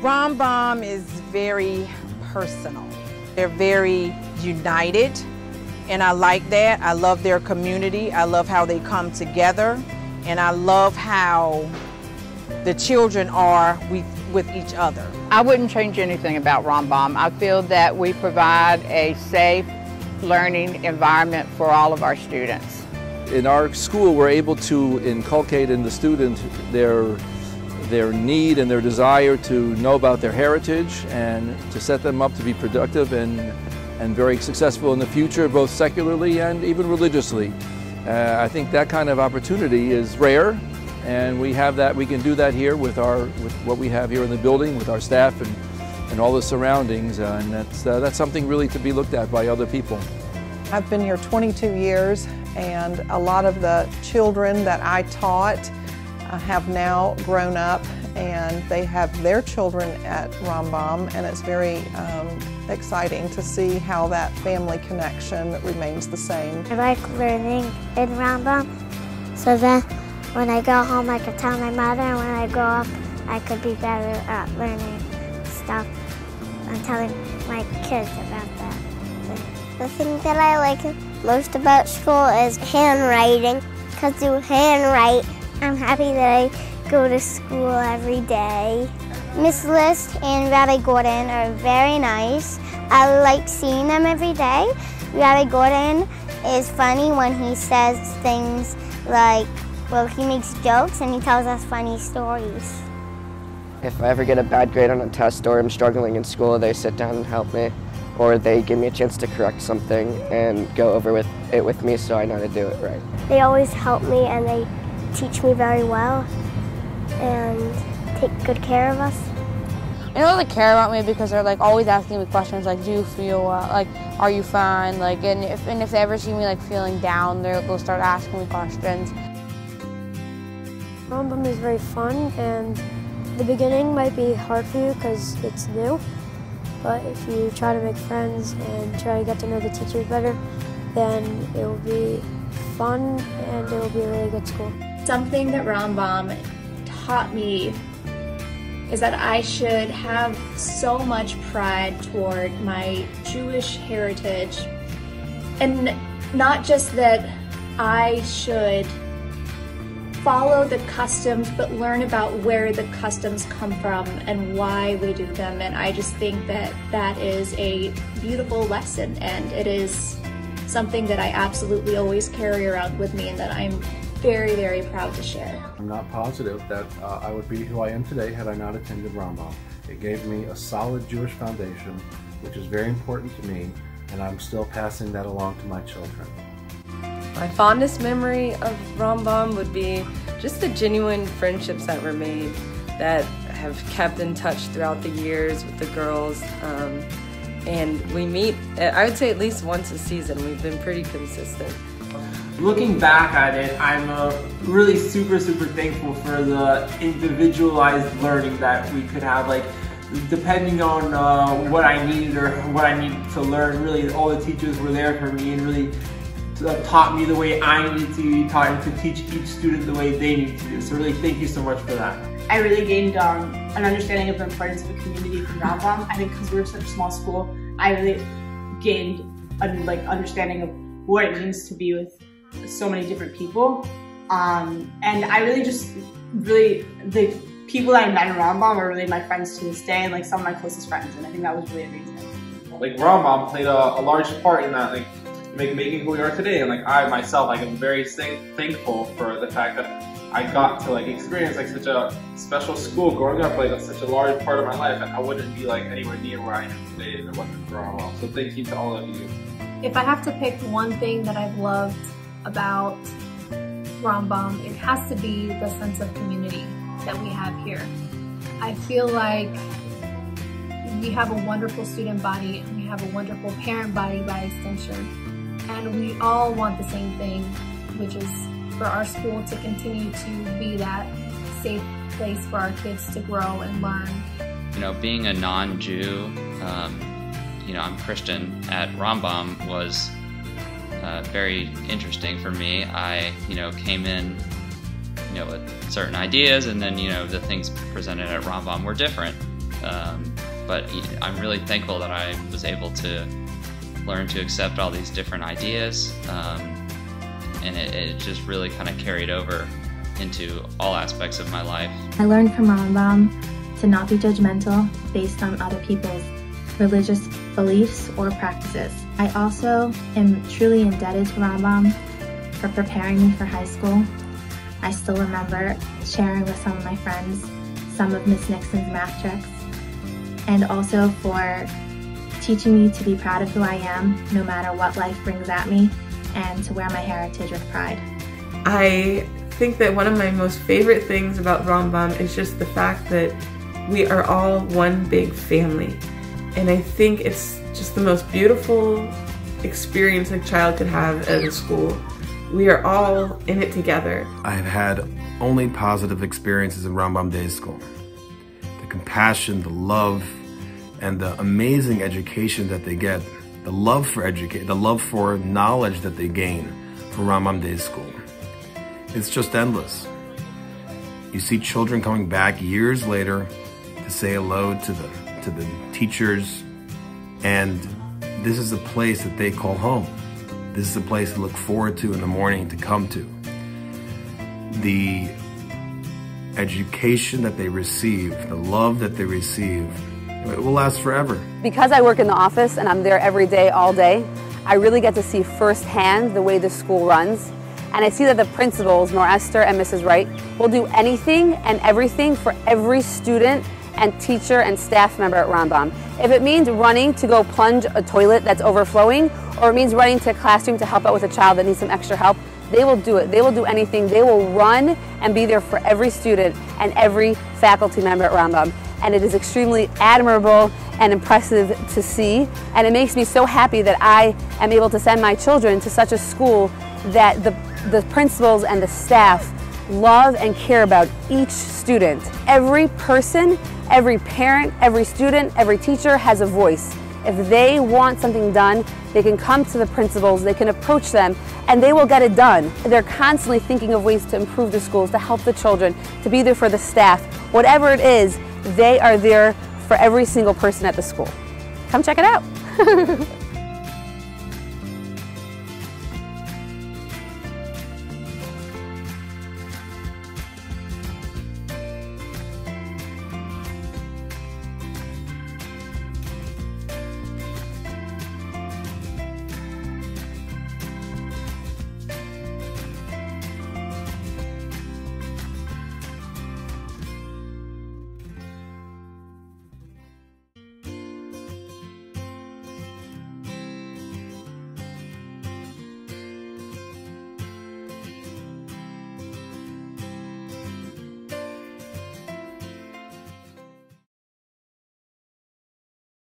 Rambam is very personal. They're very united, and I like that. I love their community. I love how they come together, and I love how the children are with, with each other. I wouldn't change anything about Rambam. I feel that we provide a safe learning environment for all of our students. In our school, we're able to inculcate in the student their, their need and their desire to know about their heritage and to set them up to be productive and, and very successful in the future, both secularly and even religiously. Uh, I think that kind of opportunity is rare and we have that, we can do that here with, our, with what we have here in the building, with our staff and, and all the surroundings. Uh, and that's, uh, that's something really to be looked at by other people. I've been here 22 years and a lot of the children that I taught have now grown up and they have their children at Rambam and it's very um, exciting to see how that family connection remains the same. I like learning in Rambam so that when I go home, I can tell my mother, and when I grow up, I could be better at learning stuff and telling my kids about that. The thing that I like most about school is handwriting, because through handwrite, I'm happy that I go to school every day. Miss List and Rabbi Gordon are very nice. I like seeing them every day. Rabbi Gordon is funny when he says things like well, he makes jokes and he tells us funny stories. If I ever get a bad grade on a test or I'm struggling in school, they sit down and help me. Or they give me a chance to correct something and go over with it with me so I know how to do it right. They always help me and they teach me very well and take good care of us. I know they care about me because they're like always asking me questions like, do you feel well? Like, are you fine? Like, and if, and if they ever see me like feeling down, they'll start asking me questions. Rambam is very fun and the beginning might be hard for you because it's new, but if you try to make friends and try to get to know the teachers better, then it will be fun and it will be a really good school. Something that Rambam taught me is that I should have so much pride toward my Jewish heritage and not just that I should follow the customs but learn about where the customs come from and why we do them and I just think that that is a beautiful lesson and it is something that I absolutely always carry around with me and that I'm very, very proud to share. I'm not positive that uh, I would be who I am today had I not attended Rambam. It gave me a solid Jewish foundation, which is very important to me, and I'm still passing that along to my children. My fondest memory of Rambam would be just the genuine friendships that were made that have kept in touch throughout the years with the girls. Um, and we meet, I would say at least once a season. We've been pretty consistent. Looking back at it, I'm uh, really super, super thankful for the individualized learning that we could have. Like, depending on uh, what I needed or what I needed to learn, really all the teachers were there for me and really uh, taught me the way I need to be taught and to teach each student the way they need to do. So really thank you so much for that. I really gained um, an understanding of the importance of a community from Rambam. I think because we're such a small school, I really gained a like understanding of what it means to be with so many different people. Um, and I really just really the people that I met in Rambam are really my friends to this day and like some of my closest friends and I think that was really amazing. Like Rambam played a, a large part in that. Like make, making who we are today. And like I myself, like I'm very thankful for the fact that I got to like experience like such a special school growing up, like such a large part of my life. And I wouldn't be like anywhere near where I am today if it wasn't for Rambam. So thank you to all of you. If I have to pick one thing that I've loved about Rambam, it has to be the sense of community that we have here. I feel like we have a wonderful student body and we have a wonderful parent body by extension and we all want the same thing, which is for our school to continue to be that safe place for our kids to grow and learn. You know, being a non-Jew, um, you know, I'm Christian at Rambam was uh, very interesting for me. I, you know, came in, you know, with certain ideas and then, you know, the things presented at Rambam were different. Um, but I'm really thankful that I was able to learn to accept all these different ideas, um, and it, it just really kind of carried over into all aspects of my life. I learned from Rambam to not be judgmental based on other people's religious beliefs or practices. I also am truly indebted to Rambam for preparing me for high school. I still remember sharing with some of my friends some of Miss Nixon's math tricks and also for teaching me to be proud of who I am no matter what life brings at me and to wear my heritage with pride. I think that one of my most favorite things about Rambam is just the fact that we are all one big family. And I think it's just the most beautiful experience a child could have at a school. We are all in it together. I've had only positive experiences in Rambam Day School. The compassion, the love, and the amazing education that they get, the love for educate, the love for knowledge that they gain from Rambam Day School. It's just endless. You see children coming back years later to say hello to the to the teachers, and this is a place that they call home. This is a place to look forward to in the morning to come to. The education that they receive, the love that they receive, it will last forever. Because I work in the office and I'm there every day, all day, I really get to see firsthand the way the school runs. And I see that the principals, Nor Esther and Mrs. Wright, will do anything and everything for every student and teacher and staff member at Rambam. If it means running to go plunge a toilet that's overflowing, or it means running to a classroom to help out with a child that needs some extra help, they will do it. They will do anything. They will run and be there for every student and every faculty member at Rambam. And it is extremely admirable and impressive to see. And it makes me so happy that I am able to send my children to such a school that the, the principals and the staff love and care about each student. Every person, every parent, every student, every teacher has a voice. If they want something done, they can come to the principals, they can approach them, and they will get it done. They're constantly thinking of ways to improve the schools, to help the children, to be there for the staff. Whatever it is, they are there for every single person at the school. Come check it out.